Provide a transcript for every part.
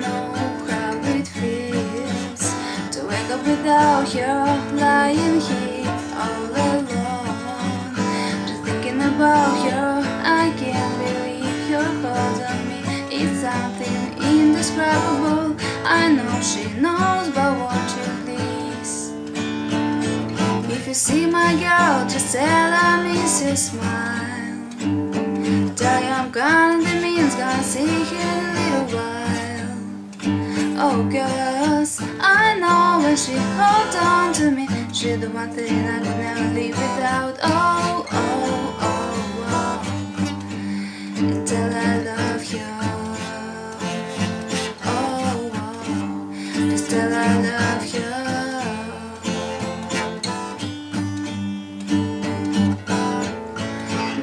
know how it feels to wake up without you lying here all alone. Just thinking about you, I can't believe you're holding me. It's something indescribable. I know she knows, but won't you please? If you see my girl, just tell her I miss your smile. Tell you I'm gonna be means, gonna see you Girls, I know when she hold on to me, she the one thing I could never live without. Oh, oh, oh, oh. Her I love you. Oh, oh. Just her I love you.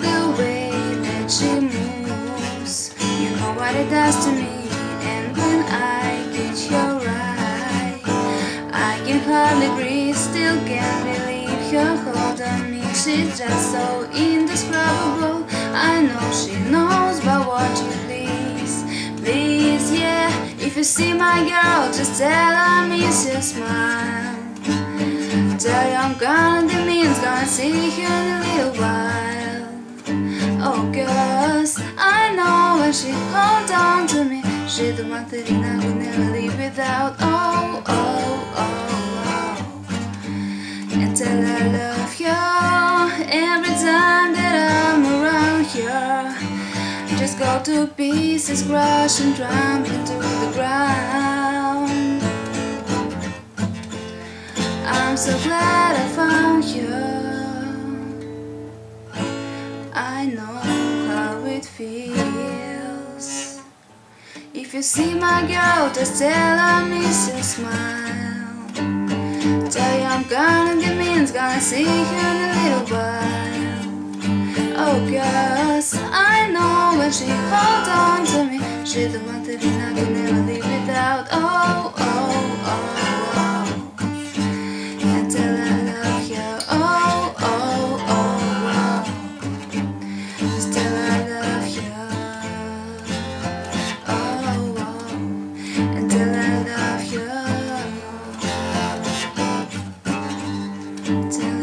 The way that she moves, you know what it does to me. And when I hardly breathe, still can't believe you're holding me. She's just so indescribable. I know she knows, but won't you please, please, yeah. If you see my girl, just tell her I miss your smile. Tell you I'm gonna be means, gonna see you in a little while. Oh, girls, I know when she hold on to me, she the one thing I could never leave without. Oh, her I love you every time that I'm around here. Just go to pieces, crush and drum into the ground. I'm so glad I found you. I know how it feels. If you see my girl, just tell her I miss your smile. Gonna get means, gonna see you in a little while. Oh, girls, I know when she hold on to me, she the one to